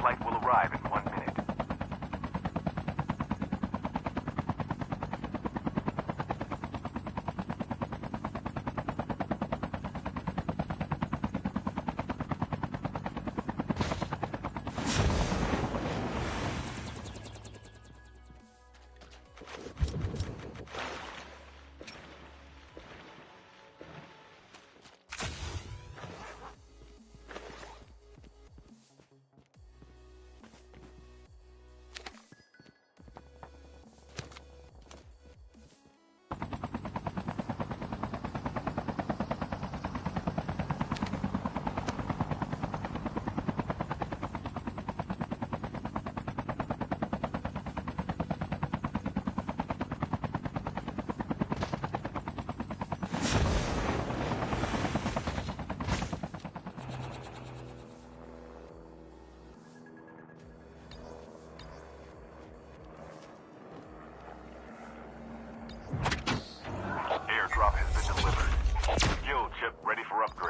Flight will arrive in Chip ready for upgrade.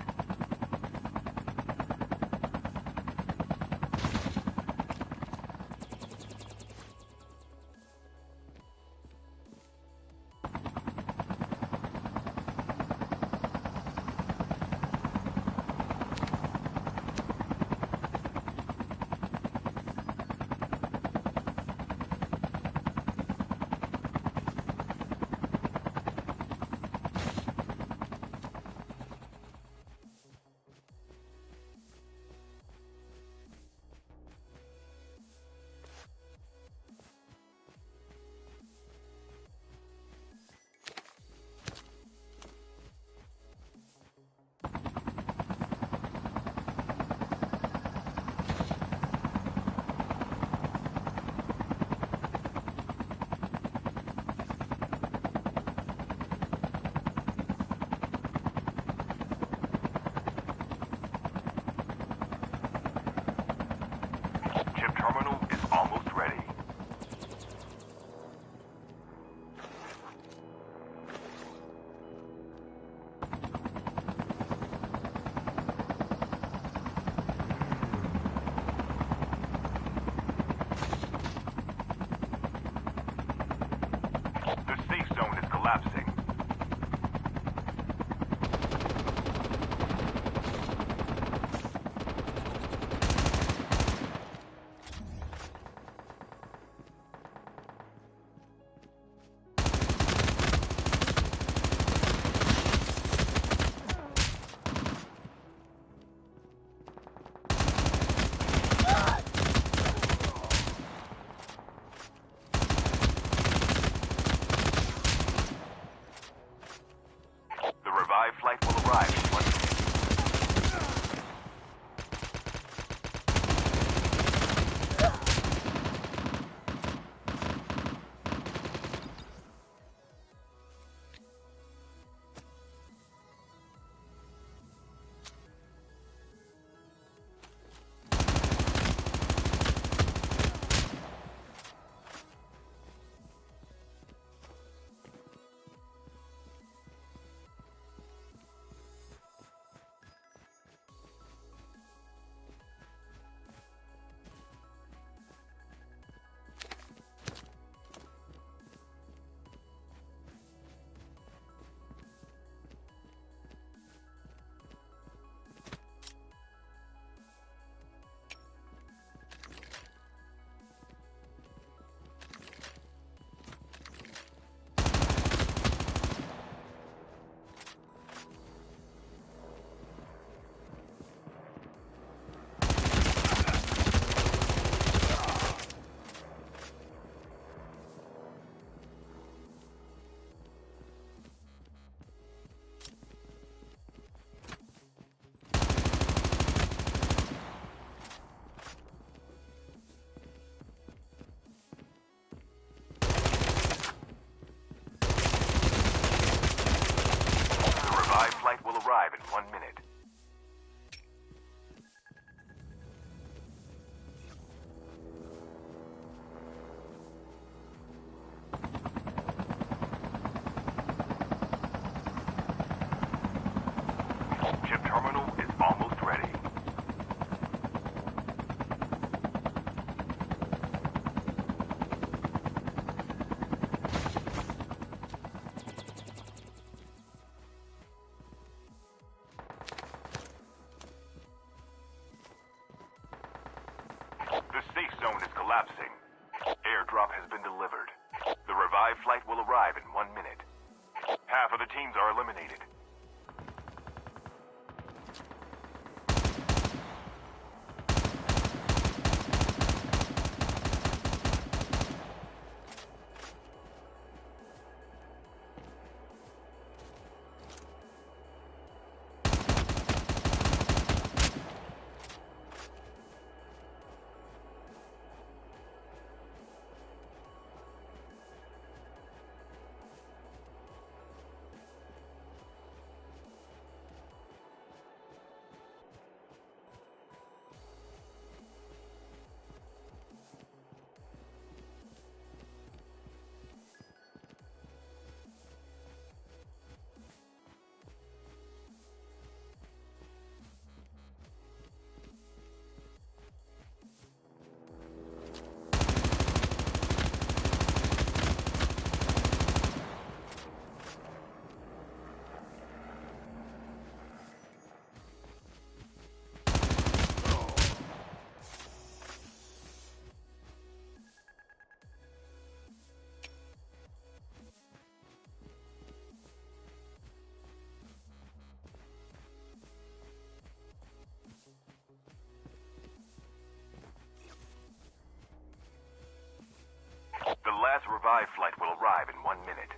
The revive flight will arrive in one minute.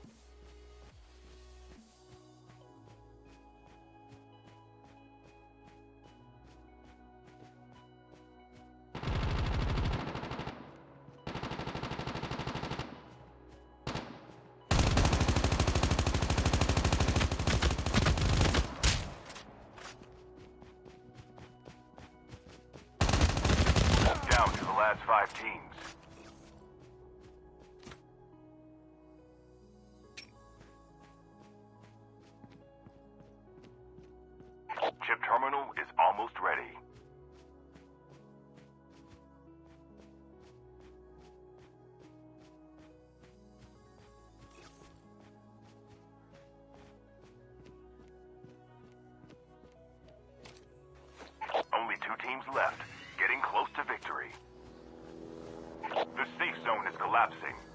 Down to the last five teams. collapsing.